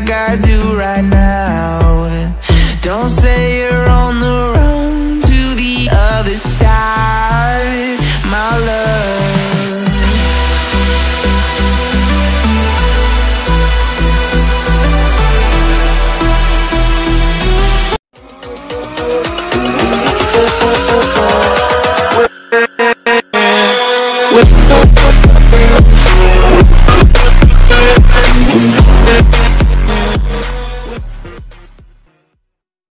like I do right now.